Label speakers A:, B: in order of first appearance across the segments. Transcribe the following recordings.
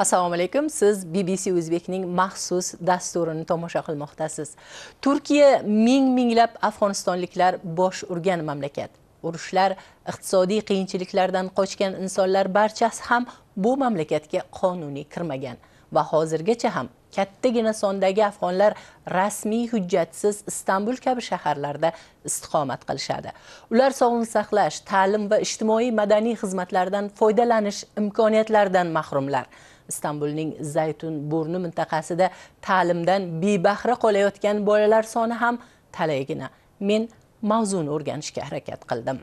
A: assalomu alaykum siz bbc o'zbekning maxsus dasturini tomosha qilmoqdasiz. Turkiya ming minglab afg'onistonliklar bosh urgan mamlakat. Urushlar iqtisodiy qiyinchiliklardan qochgan insonlar barchasi ham bu mamlakatga qonuniy kirmagan. Va hozirgacha ham kattagina sondagi afg'onlar rasmiy hujjatsiz istanbul kabi shaharlarda istiqomat qilishadi. Ular sog'liqni saqlash ta'lim va ijtimoiy madaniy xizmatlardan foydalanish imkoniyatlaridan mahrumlar. Istanbulning zaytun burni mintaqasida ta'limdan bebahra qolayotgan bolalar soni ham talaygina. Men mavzuni o'rganishga harakat qildim.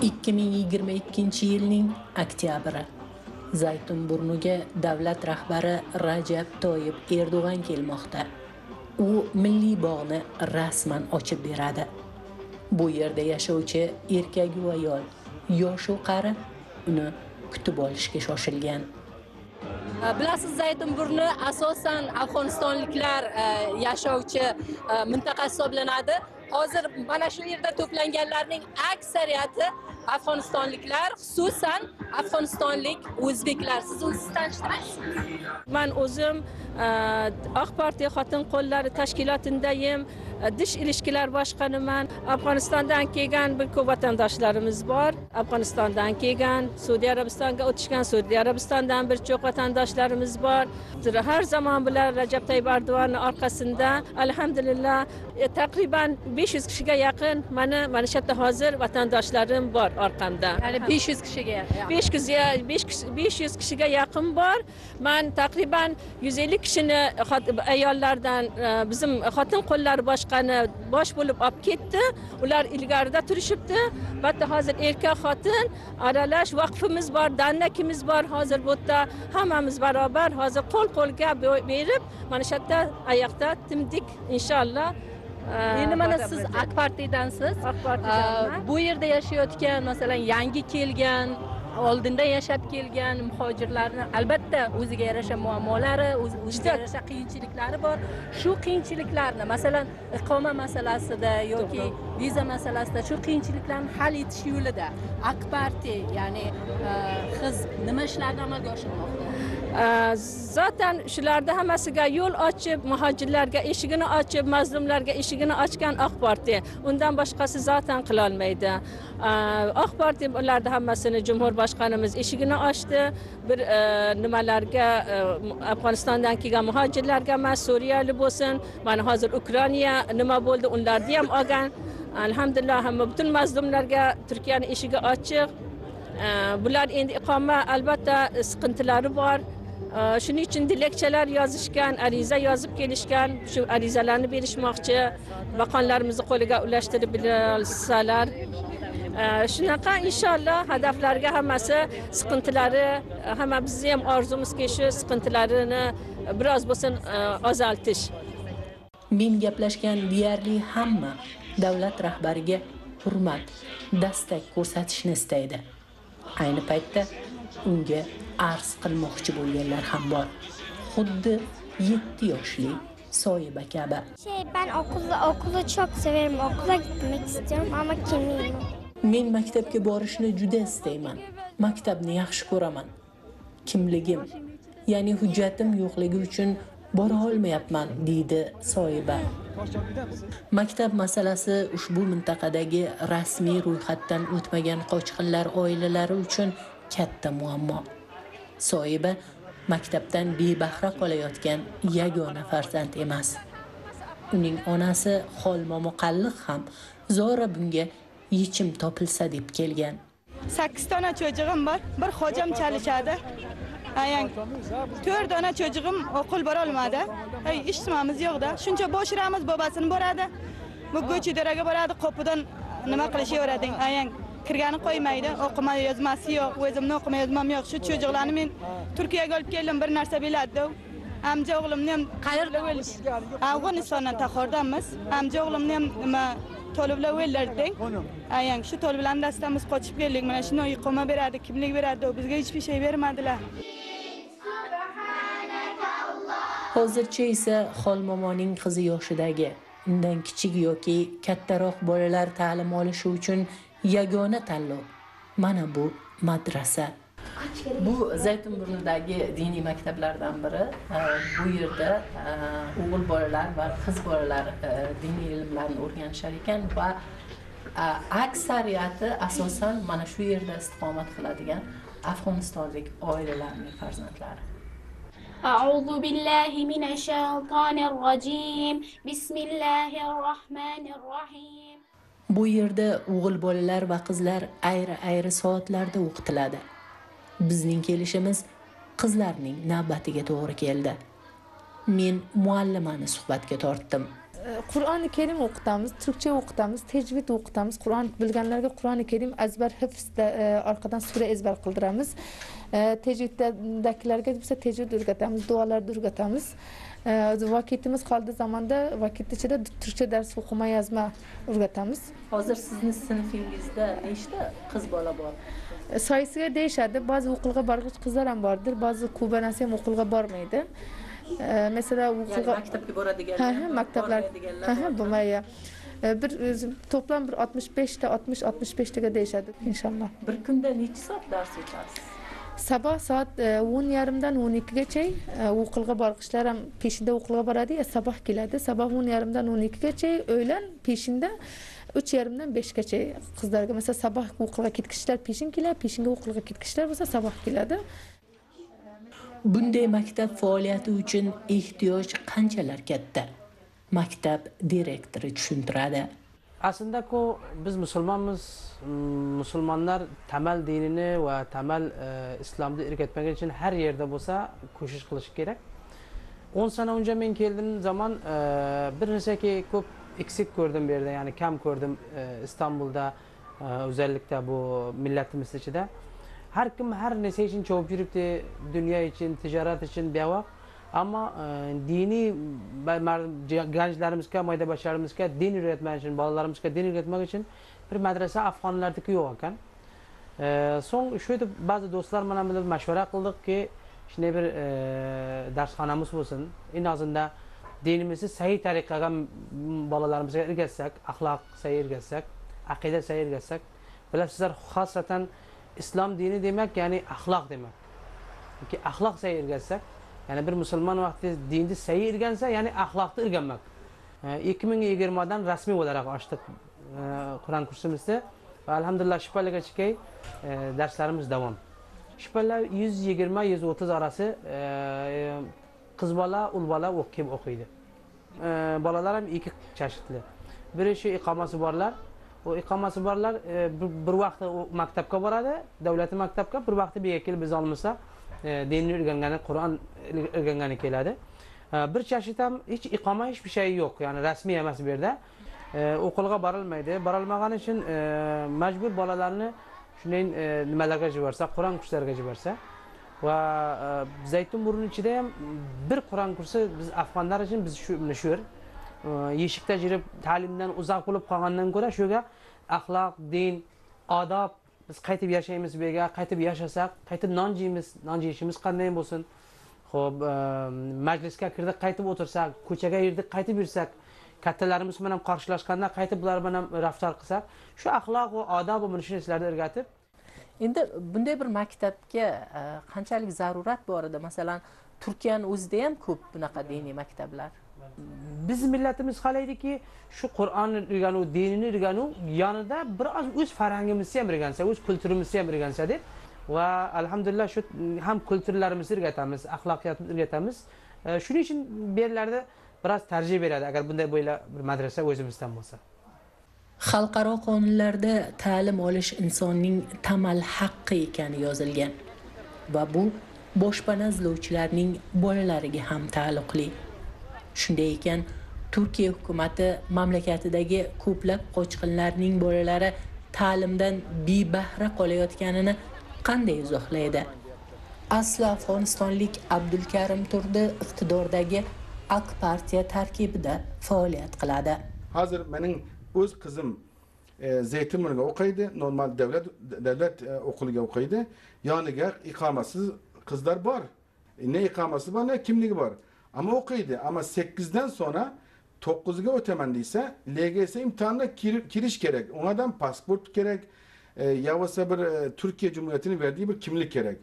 A: 2022 yilning oktyabri. Zaytun burniga davlat rahbari rajab toyib erdo'g'an kelmoqda. U milliy bog'ni rasman ochib beradi. Bu yerda yashovchi erkagu ayol yoshu qari uni kutib olishga shoshilgan.
B: Bilasiz zaytun burni asosan afg'onistonliklar e, yashovchi e, mintaqa hisoblanadi. Hozir mana shu yerda to'planganlarning aksariyati afg'onistonliklar xususan afg'onistonlik o'zbeklar. Siz o'zingizni tanishtirasiz
C: man o'zim e, oq partiya xotin qo'llari tashkilotidayim dish ilishkilar boshqoniman afg'onistondan kelgan bir ko'p vatandoshlarimiz bor. Afg'onistondan kelgan saudiya arabistonga o'tishgan saudiya arabistondan bir cho'q vatandoshlarimiz bor. Har zamon bular rajab tayyib erdo'g'anni orqasida alhamdulillah e, taqriban besh yuz kishiga yaqin mani mana shu yerda hozir vatandoshlarim bor orqamda.
B: Ya'ni besh yuz kishiga
C: besh yuz besh yuz kishiga yaqin bor. Man taqriban yuz ellik kishini ayollardan e, bizim xotin qo'llari bosh boshqani bosh bo'lib olib ketdi. Ular ilgarida turishibdi. Bitta hozir erkak xotin aralash vaqfimiz bor dannakimiz bor hozir bu yerda. Hammamiz barobar hozir qo'l qo'lga berib mana shu yerda oyoqda timdik inshaalloh
B: endi mana siz ak partiyadansiz
C: ak partiyadanman
B: bu yerda yashayotgan masalan yangi kelgan oldinda yashab kelgan muhojirlarni albatta o'ziga yarasha muammolari o'ziga yarasha qiyinchiliklari bor. Shu qiyinchiliklarni masalan iqoma masalasida yoki viza masalasida shu qiyinchiliklarni hal etish yo'lida ak partiya ya'ni e, hizb nima ishlarni amalga oshirmoqda
C: zotan shularni hammasiga yo'l ochib muhojirlarga eshigini ochib mazlumlarga eshigini ochgan oq partiya undan boshqasi zotan qilolmaydi. Oq partiya ularni hammasini jumhur boshqonimiz eshigini ochdi. Bir e, nimalarga e, afg'onistondan kelgan muhojirlarga emas suriyalik bo'lsin mana hozir ukraina nima bo'ldi ularni ham olgan. Alhamdulillah hamma butun mazlumlarga turkiyani eshigi ochiq. Bular endi iqoma albatta siqintilari bor shuning uchun dilakchalar yozishgan ariza yozib kelishgan shu arizalarni berishmoqchi maqonlarimizni qo'liga ulashtirib bilsalar shunaqa inshaalloh hadaflarga hammasi siqintilari hamma bizni ham orzumizki shu siqintilarini biroz bo'lsin ozaltish
A: men gaplashgan deyarli hamma davlat rahbariga hurmat dastak ko'rsatishni istaydi ayni paytda unga arz qilmoqchi bo'lganlar ham bor. Xuddi yetti yoshli soyiba kabi.
D: Şey ben okulu okulu çok severim. Okula gitmek istiyorum ama kimliğim
A: men maktabga borishni juda istayman. Maktabni yaxshi ko'raman. Kimligim ya'ni hujjatim yo'qligi uchun bora olmayapman deydi soyiba maktab masalasi ushbu mintaqadagi rasmiy ro'yxatdan o'tmagan qochqinlar oilalari uchun katta muammo soyiba maktabdan bebahra qolayotgan yagona farzand emas. Uning onasi xolmo muqalliq ham zora bunga yechim topilsa deb kelgan.
E: Sakkiz dona cho'chig'im bor bir xo'jam chalishadi. To'rt dona cho'chig'im o'qil borolmadi ishtimamiz yo'qda shuncha boshiramiz bobasini boradi. Bu go'chi idoraga boradi qo'pidan nima qilishaveradi ayang kirgani qo'ymaydi o'qimay yozmasi yo'q o'zimni o'qima yozmam yo'q. Shu cho'chiqlarni men turkiyaga olib keldim bir narsa biladi amca o'g'limni ham
B: qayerda
E: afg'onistondan taxordamiz amca o'g'limni ham nima toliblar o'ldirding. Ayang shu toliblarni dastamiz qochib keldik. Mana shunday iqoma beradi kimlik beradi bizga hech bir şey bermadilar.
A: Hozircha esa xolmomoning qizi yoshidagi undan kichik yoki kattaroq bolalar ta'lim olishi uchun yagona tanlov mana bu madrasa bu zaytunburnidagi diniy maktablardan biri E, bu yerda e, o'g'il bolalar va qiz bolalar e, diniy ilmlarni o'rganishar ekan va e, aksariyati asosan mana shu yerda istiqomat qiladigan afg'onistonlik oilalarning farzandlari
F: أعوذ بالله من الشيطان الرجيم بسم الله الرحمن الرحيم
A: bu yerda o'g'il bolalar va qizlar ayri ayri soatlarda o'qitiladi. Bizning kelishimiz qizlarning navbatiga to'g'ri keldi. Men muallimani suhbatga tortdim.
G: Qur'oni karim o'qitamiz turkcha o'qitamiz tajvid o'qitamiz. Qur'on bilganlarga qur'oni karim ezber hifzda e, orqadan sura ezber qildiramiz. E, tajviddagilarga bo'lsa tajvid o'rgatamiz duolarni o'rgatamiz. E, vakitimiz qoldi zamonda vakit ichida turkcha dars o'qima yozma o'rgatamiz.
A: Hozir sizni sinfingizda nechta qiz bola bor?
G: Soyisiga deyishadi ba'zi o'qilg'a borg'ich qizlar ham bordir ba'zi kubanasi ham o'qilg'a bormaydi E, masalan
A: ya'ni
G: o'qilg'a
A: maktabga boradiganlar
G: ha maktablar. ha ha bo'lmaydi E, bir o'zi toplam bir oltmish beshta oltmish oltmish beshtaga deyishadi inshaalloh
A: bir kunda necha soat dars o'tasiz
G: sabah soat e, o'n yarimdan o'n ikkigacha e, o'qilg'a borg'ichlar ham peshinda o'qilg'a boradi sabah keladi sabah o'n yarimdan o'n ikkigacha o'ylan peshinda uch yarimdan beshgacha qizlarga masalan sabah o'qilg'a ketgishlar peshin keladi peshinga o'qilg'a ketgishlar bo'lsa sabah keladi
A: bunday maktab faoliyati uchun ehtiyoj qanchalar katta? Maktab direktori tushuntiradi.
H: Aslindaku biz musulmonmiz musulmonlar tamal dinini va tamal e, islomni o'rgatmak uchun har yerda bo'lsa ko'shish qilish kerak. o'n sana uncha men keldim zaman e, bir narsaki ko'p eksik ko'rdim bu yerda ya'ni kam ko'rdim e, istanbulda e, bu millatimiz ichida. Har kim har narsa uchun chavib yuribdi dunyo uchun tijorat uchun bevaq ammo e, diniy ba- mar- gençlarimizga mayda bachalarimizga din o'rgatmak uchun bolalarimizga din o'rgatmak uchun bir madrasa afg'onlardiki yo'q ekan E, so'ng shu yerda ba'zi do'stlar bilan bilib mashvara qildikki shunday bir e, darsxonamiz bo'lsin en azından dinimizni sahiy tariqaga m- bolalarimizga o'rgatsak axloq sahiy o'rgatsak aqida sahiy o'rgatsak bilasizlar xosatan islom dini demak ya'ni axloq demak Ki axloq sahiy o'rgansak ya'ni bir musulmon vaqti dinni sahiy o'rgansa ya'ni axloqni o'rganmak ikki ming yigirmadan rasmiy o'laroq ochdik qur'on kursimizni va alhamdulillah shu pallaga darslarimiz davom shu palla yuz yigirma yuz o'ttiz orasi qiz e, bola ul bola kelib o'qiydi. Bolalar ham ikki chashitli biri shu iqomasi borlar iqomasi borlar e, bir, vaqtda vaqti u maktabga boradi davlatni maktabga bir vaqti bu yerga kelib biz olmasa e, dinni o'rgangani qur'on o'rgangani keladi. E, bir chashit ham hech iqoma hech bir şey yo'q ya'ni rasmiy emas bu yerda. O'qilg'a borilmaydi. Borolmagani uchun majbur bolalarni shunday nimalarga yuborsa qur'on kurslariga yuborsa va zaytun burni ichida ham bir qur'on kursi biz afg'onlar uchun biz shu shu yer yeshikda yurib ta'limdan uzoq bo'lib qolgandan ko'ra shu yerga axloq din odob biz qaytib yashaymiz bu yerga qaytib yashasak qaytib non yeymiz non yeyishimiz qanday bo'lsin? Ho'p e, majlisga kirdik qaytib o'tirsak ko'chaga yurdik qaytib yursak kattalarimiz bilan qarshilashganda qaytib bular bilan raftor qilsak shu axloq va odob va mana shu narsalarni o'rgatib.
A: Endi bunday bir maktabga e, qanchalik zarurat bor edi masalan turkiyani o'zida ham ko'p bunaqa diniy maktablar.
H: Biz millatimiz qalaydiki shu qur'onni o'rganuv dinini o'rganuv yonida biroz o'z farangimizni ham o'rgansa o'z kulturimizni ham o'rgansa deb va alhamdulillah shu ham kulturlarimizni o'rgatamiz axloqiyatimizni o'rgatamiz shuning e, uchun bu yerlarda biroz tarjih beradi agar bunday bo'yla bir madrasa o'zimizdan bo'lsa.
A: Xalqaro qonunlarda ta'lim olish insonning tamal haqqi ekani yozilgan va bu boshpana izlovchilarning bolalariga ham taalluqli. Shunday ekan turkiya hukumati mamlakatidagi ko'plab qochqinlarning bolalari ta'limdan bebahra qolayotganini qanday izohlaydi? Asli afg'onistonlik abdulkarim turdi iqtidordagi ak partiya tarkibida faoliyat qiladi.
I: Hozir mening o'z qizim e, zeytinburniga o'qiydi normal davlat davlat e, o'quliga o'qiydi. Yoniga iqomasiz qizlar bor. E, ne iqomasi bor ne kimligi bor. Ama o'qiydi ama sekkizdan sonra to'qqiziga o'taman desa LGS imtihonına gir- girish kerak unadan pasport kerak e, ya bo'lmasa bir e, turkiya jumuriyatining verdiği bir kimlik kerak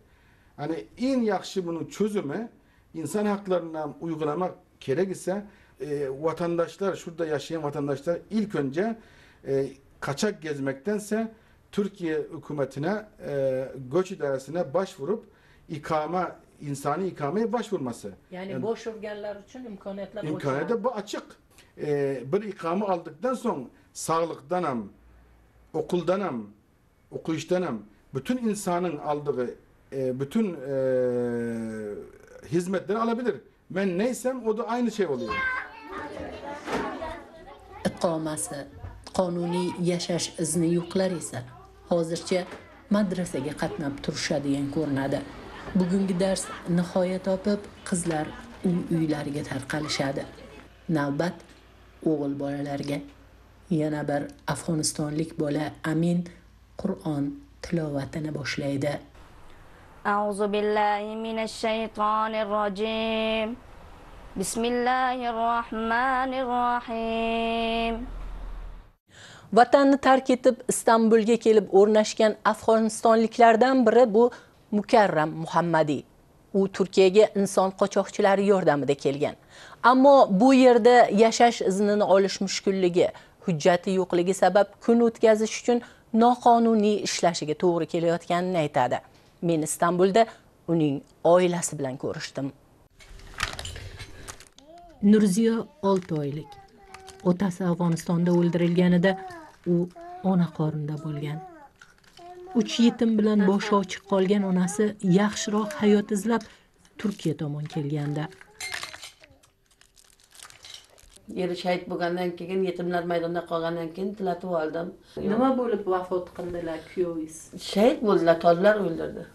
I: Hani en yaxshi bunun çözümü insan haklarını uygulamak gerek ise e, vatandaşlar, şurada yaşayan vatandaşlar ilk önce e, kaçak gezmektense Türkiye hükümetine, e, göç idaresine başvurup ikama, insani ikameye başvurması.
A: ya'ni bo'sh urganlar uchun imkoniyatlar
I: İmkaniyeti bu açık. E, bir ikamı aldıktan sonra sağlıktan hem, okuldan hem, okuyuştan hem, bütün insanın aldığı e, bütün e, hizmetleri alabilir. Ben neysem o da aynı şey oluyor.
A: iqomasi qonuniy yashash izni yo'qlar esa hozircha madrasaga qatnab turishadigan ko'rinadi bugungi dars nihoya topib qizlar uy uylariga tarqalishadi navbat o'g'il bolalarga yana bir afg'onistonlik bola amin qur'on tilovatini boshlaydi
J: أعوذ بالله من الشيطان الرجيم بسم الله الرحمن الرحيم
A: vatanni tark etib istanbulga kelib o'rnashgan afg'onistonliklardan biri bu mukarram muhammadiy u turkiyaga inson qochoqchilari yordamida kelgan. Ammo bu yerda yashash iznini olish mushkulligi hujjati yo'qligi sabab kun o'tkazish uchun noqonuniy ishlashiga to'g'ri kelayotganini aytadi. Men istanbulda uning oilasi bilan ko'rishdim. Nurziyo 6 oylik. Otasi afg'onistonda o'ldirilganida u ona qornida bo'lgan. Uch yetim bilan boshi ochiq qolgan onasi yaxshiroq hayot izlab turkiya tomon kelganda
K: eri shahid bo'lgandan keyin yetimlar maydonida qolgandan keyin tilatib oldim.
A: Nima bo'lib vafot qildilar kuyovingiz
K: shahid bo'ldilar toliblar o'ldirdi.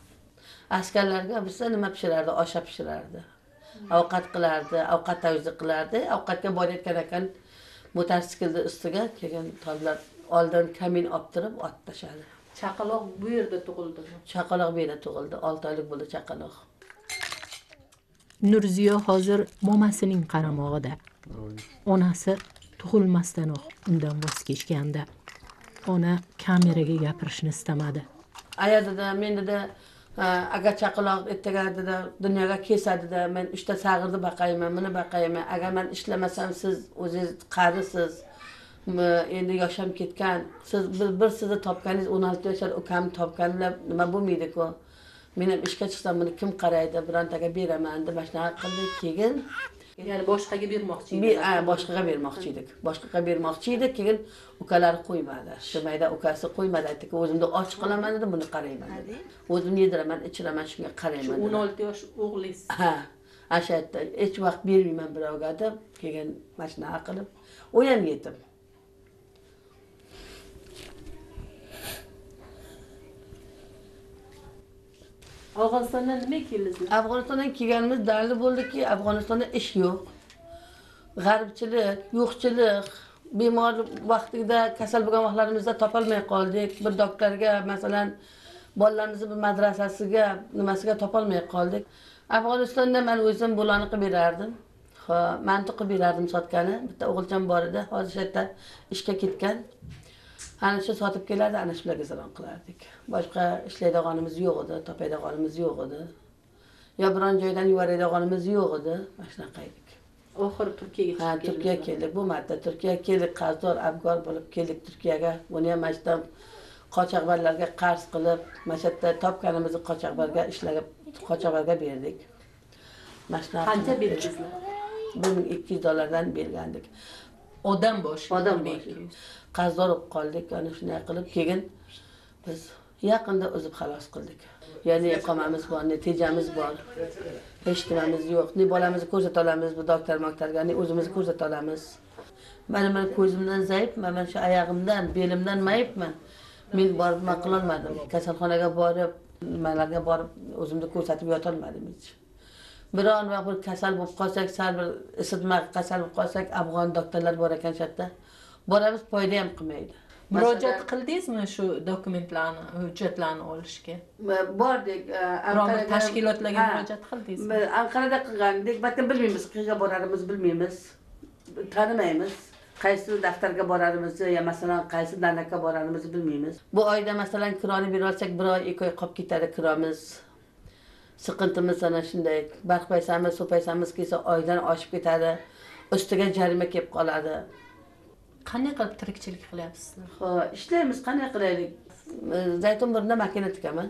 K: Askarlarga bilsa nima pishirardi osha pishirardi ovqat qilardi ovqat tavzi qilardi. Ovqatga borayotgan ekan. Mototsiklni ustiga keyin toliblar oldin kamin olib turib otib tashladi
A: chaqaloq bu yerda tug'ildimi
K: chaqaloq bu yerda tug'ildi. Olti oylik bo'ldi chaqaloq.
A: Nurziyo hozir momasining qaramog'ida. Onasi tug'ilmasdanoq undan voz kechgandi. Ona kameraga gapirishni istamadi.
K: Aya dedi men dedi "Ha, agar chaqaloq ertaga dedi dunyoga kelsa dedi men uchta sag'irni boqayman buni boqayman agar man ishlamasam siz o'zingiz qarisiz endi yosham ketgan siz bir, bir sizni topganingiz o'n olti yashar ukamni topganlar nima bo'lmaydiku men ham ishga chiqsam buni kim qaraydi birontaga beraman deb mana shunaqa qildik keyin
A: ya'ni boshqaga bermoqchi
K: ha, boshqaga bermoqchi edik. Boshqaga bermoqchi edik keyin ukalari qo'ymadi. Shu mayda ukasi qo'ymadi aytdiki o'zimni och qilaman dedi buni qarayman dedi. O'zim yediraman ichiraman shunga
A: shu
K: qarayman
A: o'n
K: dedi.
A: olti yosh o'g'lingiz
K: ha ana shu yerda hech vaqt bermayman birovga deb keyin mana shunaqa qilib u ham yetim
A: afg'onistondan nima keldingizlar
K: afg'onistondan kelganimiz dalil bo'ldiki afg'onistonda ish yo'q. G'arbchilik yo'qchilik bemor vaqtida kasal bo'lgan vaqtlarimizda topolmay qoldik. Bir doktorga masalan bolalarimizni bir madrasasiga nimasiga topolmay qoldik. Afg'onistonda man o'zim bo'loni qilib berardim. Hop, manti qilib berardim sotgani. Bitta o'g'ilcham bor edi. Hozir shu yerda ishga ketgan. Ana shu sotib keladi ana shularga salom qilardik. Boshqa ishlaydiganimiz yo'q edi topadiganimiz yo'q edi. Yo biron joydan yuboradiganimiz yo'q edi mana shunaqa edik.
A: Oxiri turkiyaga
K: ha turkiyaga keldik bu marta turkiyaga keldik qarzdor abgor bo'lib keldik turkiyaga. Buni ham mana shu yerda qochoqbarlarga qarz qilib mana shu yerda topganimizni qochoqbarga ishlab qochoqbarga berdik. Mana shunaqa
A: qancha berdingizlar
K: bir ming ikki yuz dollardan bergandik.
A: Odam boshi
K: odam boshi. Qarzdor bo'lib qoldik. Ana shunday qilib keyin biz yaqinda o'zib xalos qildik. Ya'ni iqomamiz bor natijamiz bor. Hech nimamiz yo'q. Ne bolamizni ko'rsata olamiz bu doktor maktarga ne o'zimizni ko'rsata olamiz. Mana man ko'zimdan zaifman mana shu oyog'imdan belimdan mayibman. Men borib nima qilolmadim. Kasalxonaga borib nimalarga borib o'zimni ko'rsatib yotolmadim hech. Biron vaqt bir kasal bo'lib qolsak sal bir isitma kasal bo'lib qolsak afg'on doktorlar bor ekan shu yerda boramiz foyda ham qilmaydi.
A: Murojaat qildingizmi shu dokumentlarni hujjatlarni olishga?
K: Bordik e, Anqaraga-
A: tashkilotlarga murojaat qildingizmi?
K: Anqarada qilgandik balkim bilmaymiz qayerga borarimizni bilmaymiz tanimaymiz. Qaysi daftarga borarimizni yo masalan qaysi davlatga borarimizni bilmaymiz. Bu oyda masalan kironi berib olsak bir oy ikki oy qolib ketadi kiromiz siqintimiz ana shunday barq paysamiz suv paysamiz kelsa oydan oshib ketadi. Ustiga jarima kelib qoladi
A: qanday qilib tirikchilik qilyapsizlar?
K: Ho'p ishlaymiz. Qanday qilaylik? Zaytun birida makina tikaman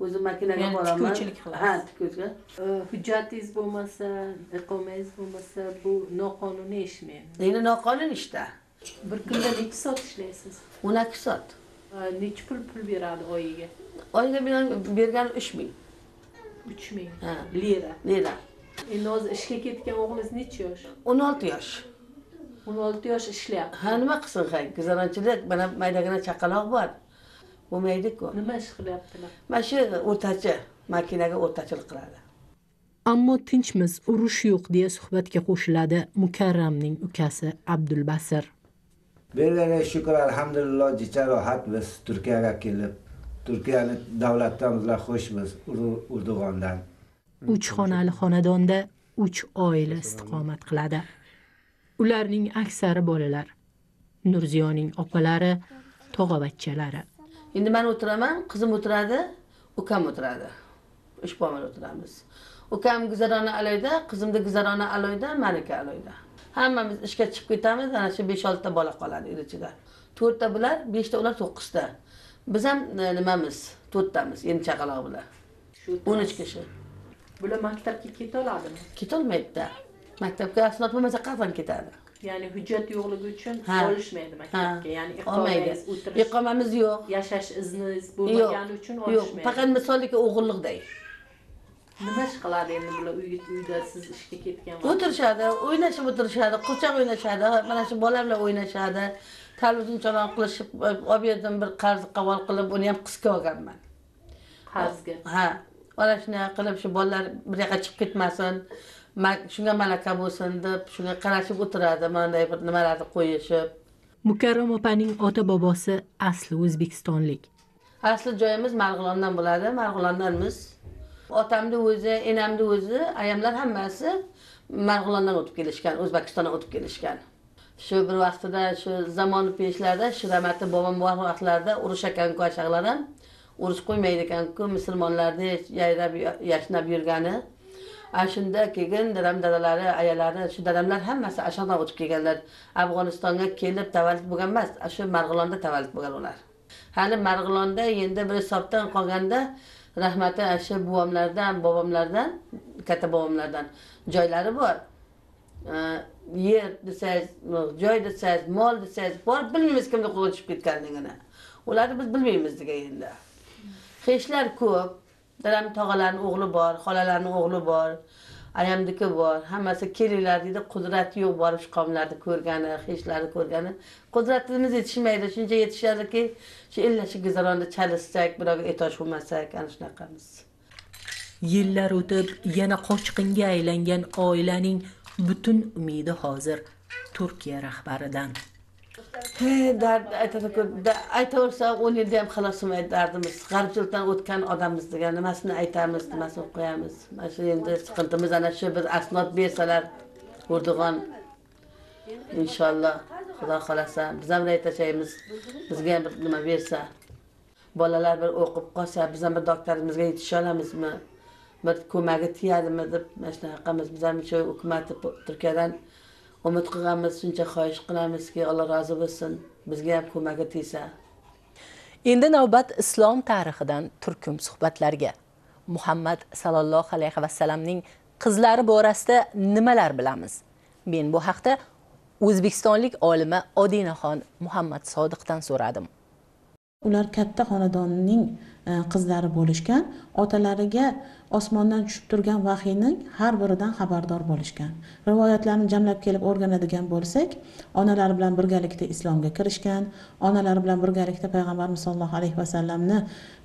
K: o'zim makinaga boraman.
A: tikuvchilik
K: ha tikuvchilik
A: hujjatingiz bo'lmasa iqomangiz bo'lmasa bu noqonuniy ishmi
K: endi noqonuniy ishda.
A: Bir kunda necha soat ishlaysiz?
K: O'n ikki soat.
A: Necha pul pul beradi oyiga?
K: Oyiga bergani uch ming.
A: Uch ming. Lira.
K: Lira.
A: Endi hozir ishga ketgan o'g'lingiz necha yosh?
K: O'n olti yosh
A: o'n olti yosh ishlayapti.
K: Ha nima qilsin hay guzaronchilik mana maydagina chaqaloq bor. Bo'lmaydiku.
A: Nima ish qilyaptilar
K: mana shu o'rtacha makinaga o'rtachilik qiladi.
A: Ammo tinchmiz urush yo'q deya suhbatga qo'shiladi mukarramning ukasi abdulbasir.
L: Berganiga shukur alhamdulillah jicha rohatmiz turkiyaga kelib turkiyani davlatdan bizlar xushmiz Ur- urdug'ondan.
A: Uch xonali xonadonda uch oila istiqomat qiladi ularning aksari bolalar. Nurziyoning opalari tog'avachchalari
K: endi man o'tiraman qizim o'tiradi ukam o'tiradi. Uch bola o'tiramiz. Ukam guzarona aloyda qizimni guzarona aloyda maniki aloyda. Hammamiz ishga chiqib ketamiz ana shu besh oltita bola qoladi uyni ichida. To'rtta bular beshta ular to'qqizta. Biz ham e, nimamiz? To'rttamiz endi chaqaloq bilan o'n uch kishi.
A: Bular maktabga keta oladimi?
K: Ketolmaydida maktabga asnot bo'lmasa qachon ketadi.
A: Ya'ni hujjat yo'qligi uchun olishmaydi maktabga. Ya'ni
K: olmaydi.
A: o'tirish
K: iqomamiz yo'q.
A: yashash izningiz
K: yo'q.
A: bo'lmagani uchun
K: yo'q.
A: olishmaydi.
K: Faqat misoliki o'g'irliqday
A: nima ish qiladi endi bular uyda siz ishga ketgan vaqt?
K: O'tirishadi o'ynashib o'tirishadi qurchoq o'ynashadi mana shu bolalar bilan o'ynashadi. Televizor chalon qilishib olib berdim bir qarz qavol qilib uni ham qisqa olganman.
A: Qarzga?
K: Ha. Mana shunaqa qilib shu bolalar bir yoqqa chiqib ketmasin. ma- shunga malaka bo'lsin deb shunga qarashib o'tiradi manday bir nimalarni qo'yishib.
A: Mukarram opaning ota bobosi asli o'zbekistonlik.
K: Asli joyimiz marg'ilondan bo'ladi marg'ilondanmiz. Otamni o'zi enamni o'zi ayamlar hammasi marg'ilondan o'tib kelishgan o'zbekistondan o'tib kelishgan. Shu bir vaqtida shu zamon peshlarida shu rahmatli bobom bor vaqtlarida urush ekanku ashaqlar ham urush qo'ymaydi ekanku musulmonlarni yayrab yashnab yurgani ana shunda keyin dadam dadalari ayalari shu dadamlar hammasi ashaqdan o'tib kelganlar. Afg'onistonga kelib tavallud bo'lgan emas shu marg'ilonda tavallud bo'lgan ular. Hali marg'ilonda endi bir hisobdan qolganda rahmati shu buvamlardan bobomlardan katta bobomlardan joylari bor. Yer desangiz joy desangiz mol desangiz bor bilmaymiz kimni qo'liga tushib ketganligini. Ularni biz bilmaymiz degan endi. Hechlar ko'p dadam tog'alarni o'g'li bor xolalarni o'g'li bor ayamniki bor hammasi kelinglar deydi qudrati yo'q borib shu qavmlarni ko'rgani hechlarni ko'rgani. Qudratimiz yetishmaydi shuncha yetishadiki shu illa shu guzaronni chalishsak birovga etosh bo'lmasak ana shunaqamiz.
A: Yillar o'tib yana qochqinga aylangan oilaning butun umidi hozir turkiya rahbaridan.
K: He dard aytadiku da- aytaversa o'n yilda ham xalos bo'lmaydi dardimiz. G'arbchilikdan o'tgan odammiz degan nimasini aytamiz nimasini qo'yamiz. Mana shu endi siqintimiz ana shu bir asnod bersalar urdig'on inshaalloh xudo xohlasa biz ham aytashaymiz bizga ham bir nima bersa bolalar bir o'qib qolsa biz ham bir doktorimizga yetisha olamizmi? Bir ko'magi tiyadimi deb mana shunaqamiz biz ham shu hukumat turkiyadan umid qilganmiz shuncha xohish qilamizki alloh rozi bo'lsin. Bizga ham ko'magi tegsa.
A: Endi navbat islom tarixidan turkum suhbatlarga. Muhammad sallallohu alayhi vasallamning qizlari borasida nimalar bilamiz? Men bu haqda o'zbekistonlik olima odinaxon muhammad sodiqdan so'radim.
M: Ular katta xonadonning e, qizlari bo'lishgan otalariga osmondan tushib turgan vahiyning har biridan xabardor bo'lishgan. Rivoyatlarni jamlab kelib o'rganadigan bo'lsak onalari bilan birgalikda islomga kirishgan onalari bilan birgalikda payg'ambarimiz sollallohu alayhi vasallamni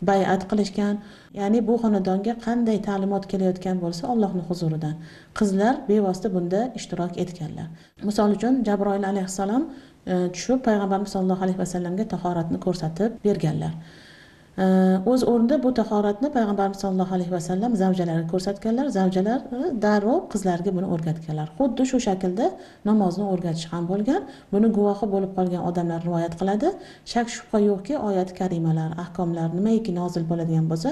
M: bayat qilishgan. Ya'ni bu xonadonga qanday ta'limot kelayotgan bo'lsa allohni huzuridan qizlar bevosita bunda ishtirok etganlar. Misol uchun jabroil alayhissalom tushib payg'ambarimiz sollallohu alayhi vasallamga tahoratni ko'rsatib berganlar. O'z o'rnida bu tahoratni payg'ambarimiz sollallohu alayhi vasallam zavjalariga ko'rsatganlar. Zavjalar darrov qizlarga buni o'rgatganlar. Xuddi shu shaklda namozni o'rgatish ham bo'lgan buni guvohi bo'lib qolgan odamlar rivoyat qiladi. Shak shubha yo'qki oyat karimalar ahkomlar nimaiki nozil bo'ladigan bo'lsa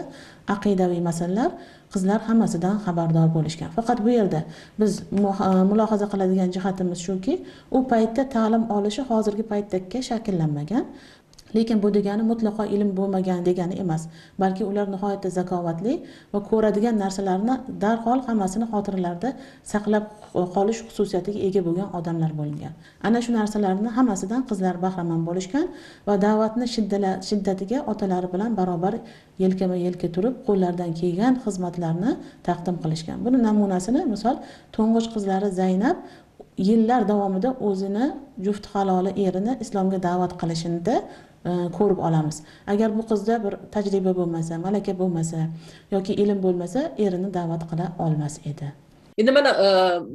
M: aqidaviy masalalar qizlar hammasidan xabardor bo'lishgan. Faqat bu yerda biz e, mulohaza qiladigan jihatimiz shuki u paytda ta'lim olishi hozirgi paytdagidek shakllanmagan lekin bu degani mutlaqo ilm bo'lmagan degani emas balki ular nihoyatda zakovatli va ko'radigan narsalarni darhol hammasini xotiralarida saqlab qolish xususiyatiga ega bo'lgan odamlar bo'lgan ana shu narsalarni hammasidan qizlar bahramand bo'lishgan va da'vatni shiddatiga otalari bilan barobar yelkama yelka turib qo'llaridan kelgan xizmatlarni taqdim qilishgan. Buni namunasini misol to'ng'ich qizlari zaynab yillar davomida o'zini juft haloli erini islomga da'vat qilishida ko'rib olamiz. Agar bu qizda bir tajriba bo'lmasa malaka bo'lmasa yoki ilm bo'lmasa erini da'vat qila olmas edi.
N: Endi mana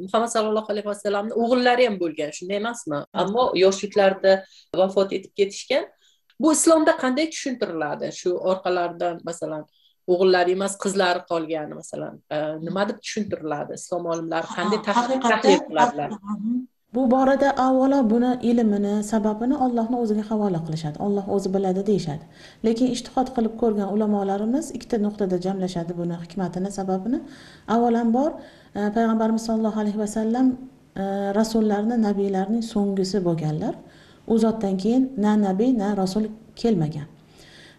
N: muhammad sallallohu alayhi vasallamni o'g'illari ham bo'lgan shunday emasmi? Ammo yoshliklarida vafot etib ketishgan. Bu islomda qanday tushuntiriladi? Shu orqalaridan masalan o'g'illari emas qizlari qolgani masalan nima deb tushuntiriladi? Islom olimlari qanday tahlil qiladilar
M: bu borada avvalo buni ilmini sababini ollohni o'ziga havola qilishadi. Olloh o'zi biladi deyishadi. Lekin ishtihod qilib ko'rgan ulamolarimiz ikkita nuqtada jamlashadi buni hikmatini sababini. Avvalambor e, payg'ambarimiz sollallohu alayhi vasallam e, rasullarni nabiylarning so'nggisi bo'lganlar. U zotdan keyin na nabiy na rasul kelmagan.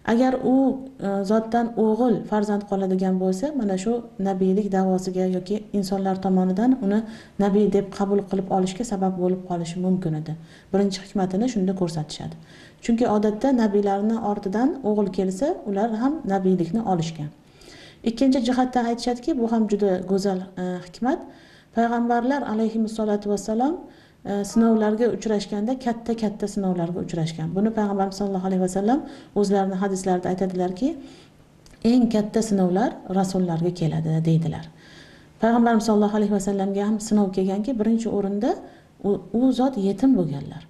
M: Agar u e, zotdan o'g'il farzand qoladigan bo'lsa mana shu nabiylik davosiga yoki insonlar tomonidan uni nabiy deb qabul qilib olishga sabab bo'lib qolishi mumkin edi. Birinchi hikmatini shunda ko'rsatishadi. Chunki odatda nabiylarni ortidan o'g'il kelsa ular ham nabiylikni olishgan. Ikkinchi jihatdan aytishadiki bu ham juda go'zal e, hikmat. Payg'ambarlar alayhissalotu vassalom sinovlarga uchrashganda katta katta sinovlarga uchrashgan. Buni payg'ambarimiz sollallohu alayhi vasallam o'zlarini hadislarida aytadilarki eng katta sinovlar rasullarga keladi deydilar. Payg'ambarimiz sollallohu alayhi vasallamga ham sinov kelganki birinchi o'rinda u zot yetim bo'lganlar.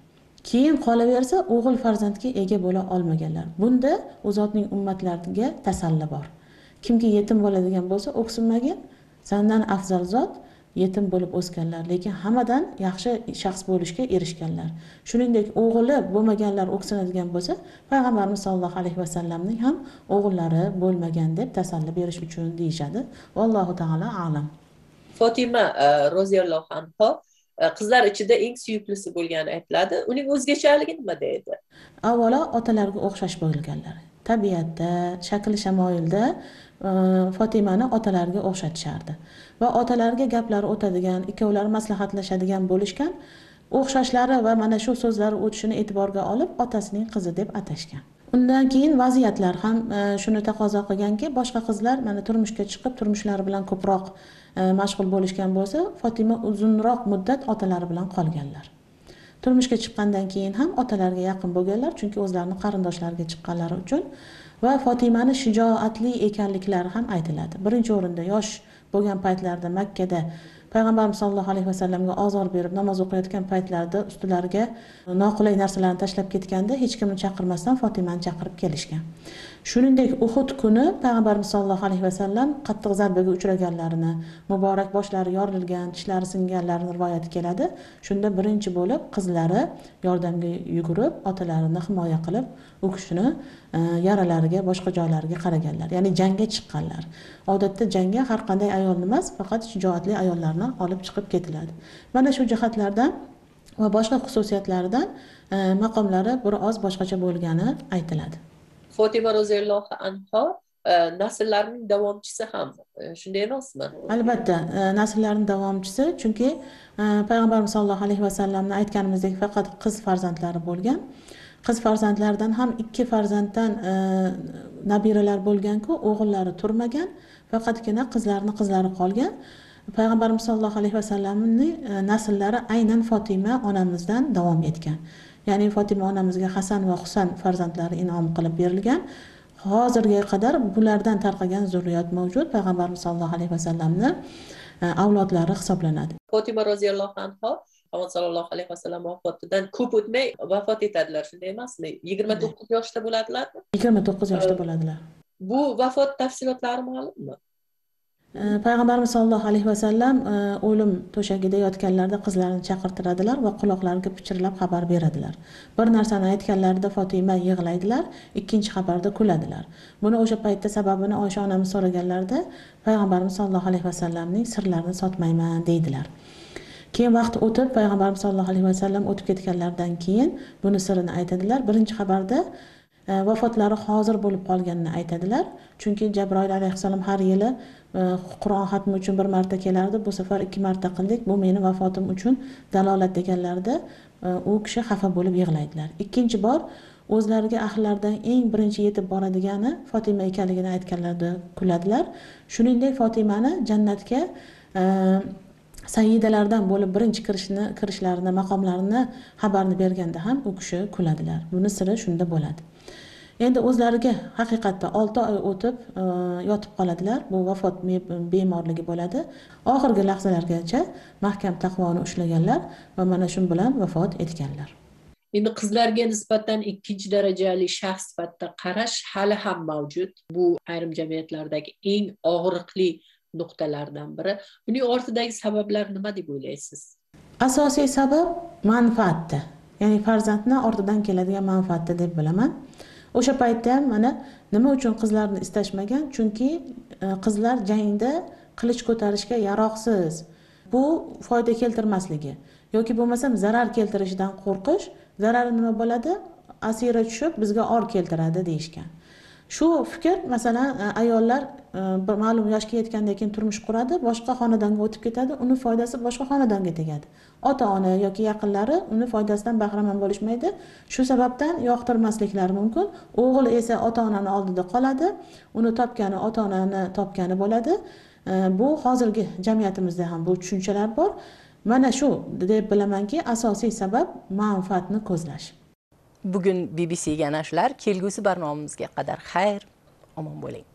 M: Keyin qolaversa o'g'il farzandga ega bo'la olmaganlar. Bunda u zotning ummatlariga tasalli bor. Kimki yetim bo'ladigan bo'lsa o'ksinmagin sandan afzal zot yetim bo'lib o'sganlar lekin hammadan yaxshi shaxs bo'lishga erishganlar. Shuningdek o'g'ili bo'lmaganlar o'ksinadigan bo'lsa payg'ambarimiz sollallohu alayhi vasallamning ham o'g'illari bo'lmagan deb tasalli berish uchun deyishadi. Vallohu taolo alam.
N: Fotima roziyallohu anhu qizlar ichida eng suyuklisi bo'lgani aytiladi. Uning o'zgachaligi nimada edi
M: avvalo otalariga o'xshash bo'lganlar. Tabiatda shakli shamoilda fotimani otalariga o'xshatishardi va otalariga gaplari o'tadigan ikkovlari maslahatlashadigan bo'lishgan o'xshashlari va mana shu so'zlari o'tishini e'tiborga olib otasining qizi deb atashgan. Undan keyin vaziyatlar ham e, shuni taqozo qilganki boshqa qizlar mana turmushga chiqib turmushlari bilan ko'proq e, mashg'ul bo'lishgan bo'lsa fotima uzunroq muddat otalari bilan qolganlar. Turmushga chiqqandan keyin ham otalariga yaqin bo'lganlar chunki o'zlarini qarindoshlariga chiqqanlari uchun va fotimani shijoatli ekanliklari ham aytiladi. Birinchi o'rinda yosh bo'lgan paytlarida makkada payg'ambarimiz sollallohu alayhi vasallamga ozor berib namoz o'qiyotgan paytlarida ustilariga noqulay narsalarni tashlab ketganda hech kimni chaqirmasdan fotimani chaqirib kelishgan. Shuningdek uhud kuni payg'ambarimiz sollallohu alayhi vasallam qattiq zarbaga uchraganlarini muborak boshlari yorilgan tishlari singanlarini rivoyati keladi. Shunda birinchi bo'lib qizlari yordamga yugurib otalarini himoya qilib u kishini e, yaralariga boshqa joylariga qaraganlar ya'ni jangga chiqqanlar. Odatda jangga har qanday ayolni emas faqat shijoatli ayollarni olib chiqib ketiladi. Mana shu jihatlardan va boshqa xususiyatlaridan e, maqomlari biroz boshqacha bo'lgani aytiladi.
N: Fotima roziyallohu anho e, nasllarning davomchisi ham e, shunday emasmi?
M: Albatta e, nasllarning davomchisi chunki payg'ambarimiz sollallohu alayhi vasallamni aytganimizdek faqat qiz farzandlari bo'lgan. Qiz farzandlaridan ham ikki farzanddan nabiralar bo'lganku o'g'illari turmagan faqatgina qizlarni qizlari qolgan. Payg'ambarimiz sollallohu alayhi vasallamni nasllari aynan fotima onamizdan davom etgan. Ya'ni fotima onamizga hasan va husan farzandlari inom qilib berilgan. Hozirga qadar bulardan tarqagan zurriyot mavjud. Payg'ambarimiz sollallohu alayhi vasallamni avlodlari hisoblanadi.
N: Fotima roziyallohu anhu muhammad sallallohu alayhi vasallam vafotidan ko'p o'tmay vafot etadilar. Shunday emasmi? Yigirma to'qqiz yoshda bo'ladilarmi
M: yigirma to'qqiz yoshda bo'ladilar.
N: bu vafot tafsilotlari ma'lummi
M: payg'ambarimiz sollallohu alayhi vasallam e, o'lim to'shagida yotganlarida qizlarini chaqirtiradilar va quloqlariga pichirlab xabar beradilar. Bir narsani aytganlarida fotima yig'laydilar ikkinchi xabarda kuladilar. Buni o'sha paytda sababini oysha onamiz so'raganlarida payg'ambarimiz sollallohu alayhi vasallamning sirlarini sotmayman deydilar. Keyin vaqt o'tib payg'ambarimiz sollallohu alayhi vasallam o'tib ketganlaridan keyin buni sirini aytadilar. Birinchi xabarda E, vafotlari hozir bo'lib qolganini aytadilar. Chunki jabroil alayhissalom har yili e, qur'on xatmi uchun bir marta kelardi. Bu safar ikki marta qildik. Bu meni vafotim uchun dalolat deganlarida e, u kishi xafa bo'lib yig'laydilar. Ikkinchi bor o'zlariga ahllaridan eng birinchi yetib boradigani fotima ekanligini aytganlarida kuladilar. Shuningdek fotimani jannatga e, sayyidalardan bo'lib birinchi kirishni kirishlarini maqomlarini xabarni berganda ham u kishi kuladilar. Buni siri shunda bo'ladi. Endi o'zlariga haqiqatda olti oy o'tib e, yotib qoladilar. Bu vafot bemorligi bo'ladi. Oxirgi lahzalargacha mahkam taqvoni ushlaganlar va mana shu bilan vafot etganlar.
N: Endi qizlarga nisbatan ikkinchi darajali shaxs sifatida qarash hali ham mavjud. Bu ayrim jamiyatlardagi eng og'riqli nuqtalardan biri. Buning ortidagi sabablar nima deb o'ylaysiz?
M: Asosiy sabab manfaatda ya'ni farzandni ortidan keladigan manfaatda deb bilaman o'sha paytda ham mana nima uchun qizlarni istashmagan? Chunki e, qizlar jangda qilich ko'tarishga yaroqsiz. Bu foyda keltirmasligi. Yoki bo'lmasam zarar keltirishidan qo'rqish zarari nima bo'ladi? Asira tushib bizga or keltiradi deyishgan. Shu fikr masalan e, ayollar e, bir ma'lum yoshga yetgandan keyin turmush quradi boshqa xonadonga o'tib ketadi uni foydasi boshqa xonadonga tegadi. Ota ona yoki yaqinlari uni foydasidan bahramand bo'lishmaydi. Shu sababdan yoqtirmasliklari mumkin. O'g'il esa ota onani oldida qoladi uni topgani ota onani topgani bo'ladi. E, bu hozirgi jamiyatimizda ham bu tushunchalar bor. Mana shu deb bilamanki asosiy sabab manfaatni ko'zlash.
A: Bugun bbcga ana shular. Kelgusi barnomamizga qadar xayr. Omon bo'ling.